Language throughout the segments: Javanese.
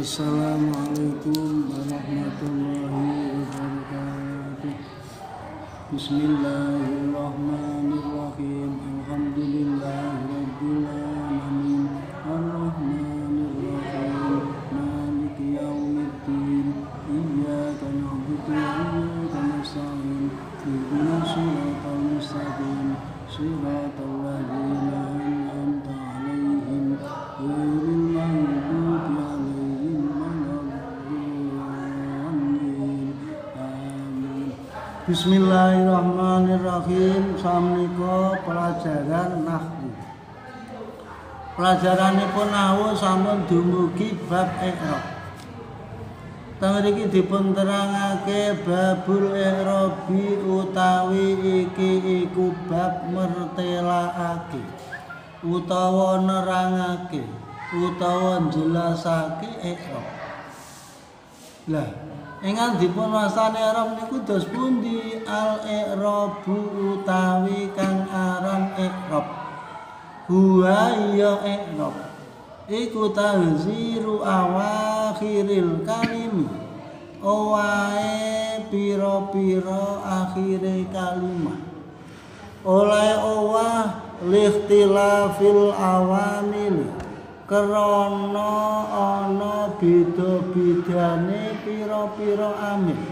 Assalamualaikum warahmatullahi wabarakatuh. Bismillahirrahmanirrahim Bismillahirrahmanirrahim. Assalamualaikum. Pelajaran Nahwu Pelajaranipun Nahwu sampun dumugi bab Iqra Tengeri dipun terangake babul i'rabi utawi iki iku bab mertelaake utawa nerangake utawa jelasake i'rab. Lah, ingkang dipun wastani i'rab niku dos pundi al i'rabu utawi kang aran i'rab. Huwa ya i'rab. iku tahziru awakhiril kalimi owae pira-pira akhire kalimah oleh owah lihtilafil awamil krana ana beda-bedane pira-pira amil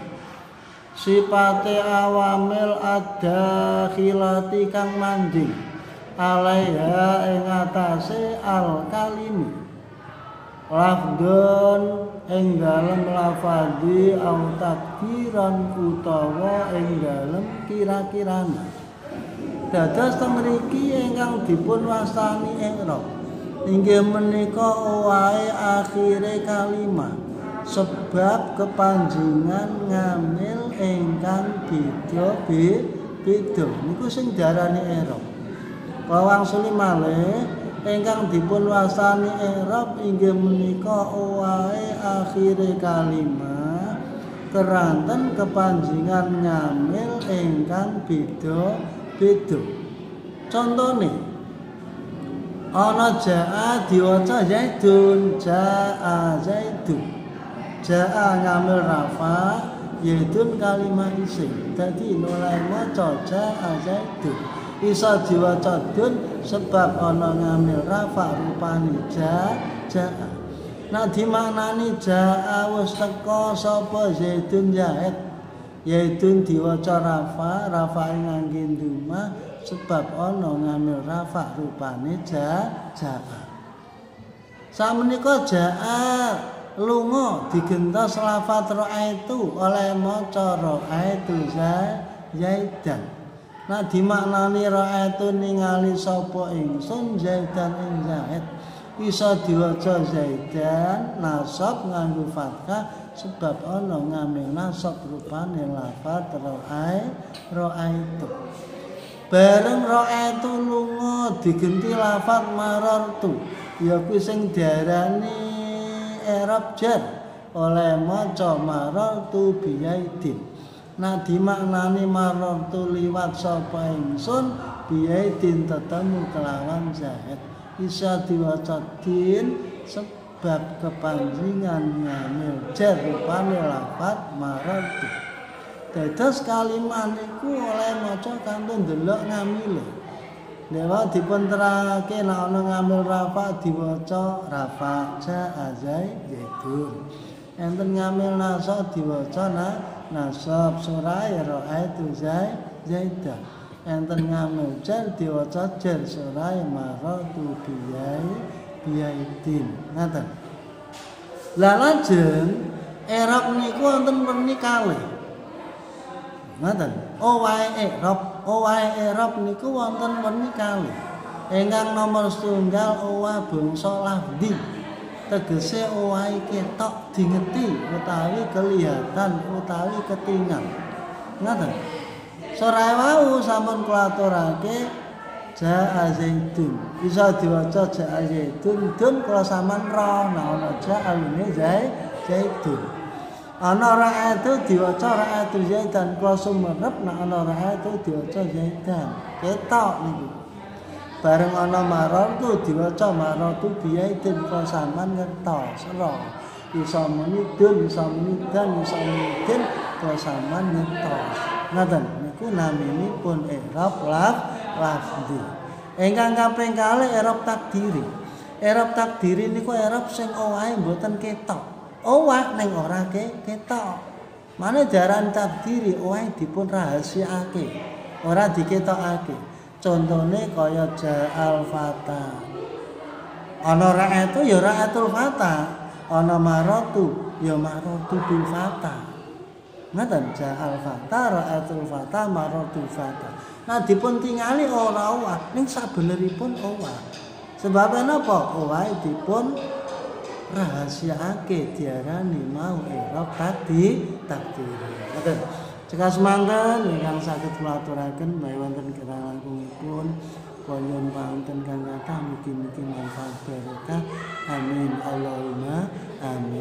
sipate awamil ada khilati kang manjing alaiha ing atase al kalimi lafdon ing dalem lafadi au takdiran utawa ing dalem kira-kirane. Dados teng mriki ingkang dipun wastani i'rab inggih menika wae akhire kalimat sebab kepanjingan ngamil ingkang beda beda niku sing diarani i'rab Bawang malih ingkang dipun wastani i'rab inggih menika owahe akhire kalimat keranten kepanjingan nyamil ingkang beda-beda. Contone ana jaa diwaca zaidun, jaa zaidun. Jaa ngamil rafa yaidun kalimat isim. Dadi nolai maca jaa zaidun. isa diwaca dun sebab ana ngamil rafa rupane ja jaa nek dimaknani jaa wis teka sapa zaidun zaid yaitun diwaca rafa rafa ngangge nduma sebab ana ngamil rafa rupane ja jaa samenika jaa lunga digentos lafat ra'aitu oleh maca ra'aitu zaidan. Nah dimaknani ra'aitu ningali sapa ingsun Zaidan ing Zaid isa diwaca Zaidan nasab nganggo fathah sebab ana ngambil nasab rupane lafat ra'ai ra'aitu bareng ra'aitu lunga digenti lafat marartu. Ya kuwi sing diarani i'rab jar. Oleh maca marartu biyaidin Nah dimaknani maror tu liwat sapa ingsun biye din tetemu kelawan zaid isa diwaca din sebab kepanjingan ngamil jar rupane lafat tu dados kalimat niku oleh maca kanggo ndelok ngamile. Dewa dipun terangake nek ana ngamil rafa diwaca rafa ja azai zaidun enten ngamil nasa diwaca na nasab surai ra'aitu zai zaida enten ngamil jar diwaca jar surai maratu biyai biyaidin ngaten. La lajeng erab niku wonten werni kalih. Ngaten. Owae erab owae erab niku wonten werni kalih. Ingkang nomor setunggal owah bangsa lafdi tegese owahe ketok dingeti utawi kelihatan utawi ketingal. Ngoten sore wau sampun kula aturake ja zaitun bisa diwaca ja zaitun dun kula sampean nah ana ja aline zaitun ana ra'atu diwaca ra'atu zaitan kula sumerep nah ana ra'atu diwaca zaitan ketok niku. Bareng ana maratu diwaca maratu biaidin kosaman ngertos ro iso muni dun iso muni dan iso muni din kosaman ngertos ngaten niku naminipun laf lafzi ingkang kaping kalih i'rab takdiri. I'rab takdiri niku i'rab sing owahe mboten ketok. Owah ning ora ketok. Mana jaran takdiri owahe dipun rahasiakake ora diketokake. Contone kaya ja'al fata ana ra'atu ya ra'atul fata ana maratu ya maratu bil fata ngaten ja'al fata ra'atul fata maratu fata nah dipun tingali ora owah ning sabeneripun owah sebab napa owah dipun rahasiake diarani mau erok tadi takdir ngaten Jika semangat, ingkang sakit melaturakan, baik wonten kira langkungipun, konyol panten kang kata, mungkin-mungkin manfaat berkah. Amin. Allahumma amin.